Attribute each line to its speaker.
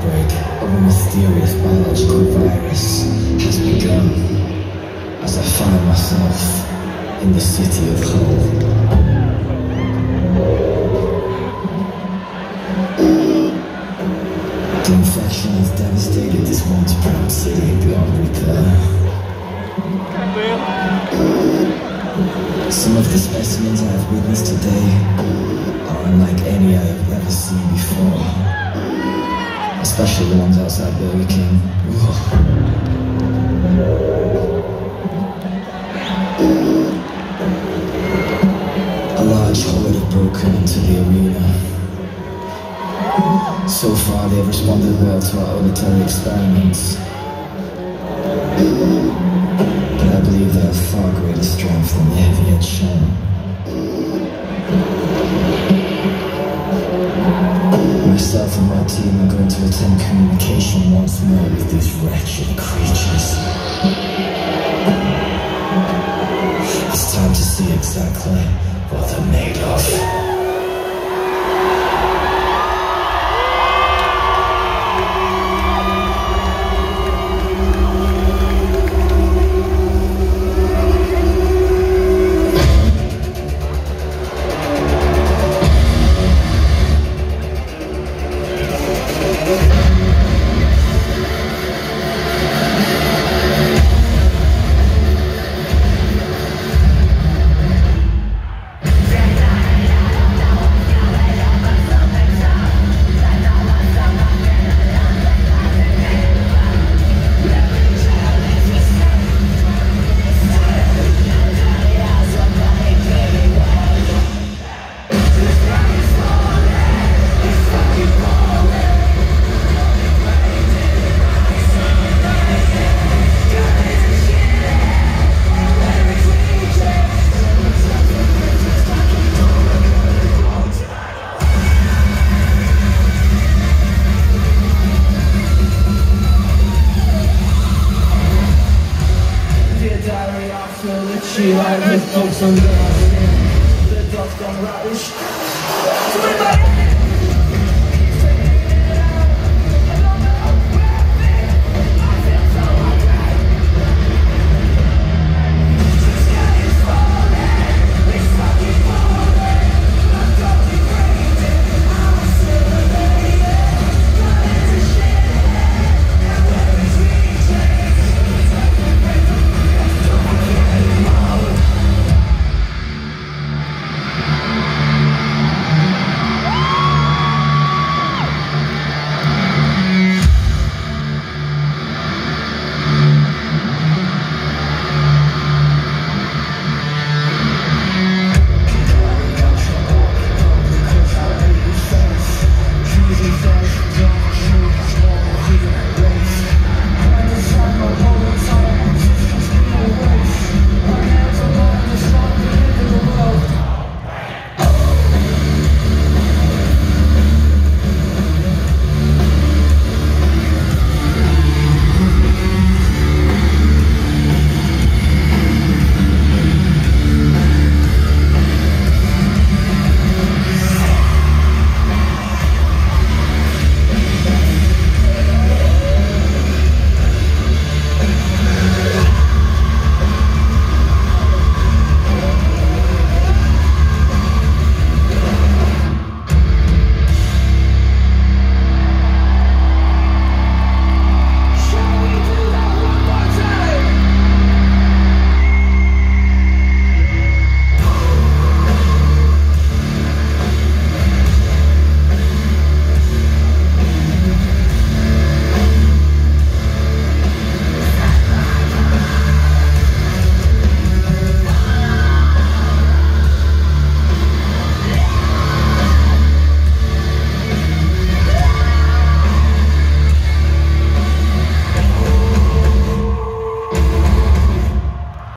Speaker 1: outbreak of a mysterious biological virus has begun as I find myself in the city of Hull. The infection has devastated this once proud city beyond repair. Some of the specimens I have witnessed today are unlike any I have ever seen before. Especially the ones outside Burger King. Ugh. A large horde have broken into the arena. So far, they've responded well to our auditory experiments. But I believe they have far greater strength than they Are going to attempt communication once more with these wretched creatures. It's time to see exactly what they're made of.
Speaker 2: I've folks on the Let us come rush.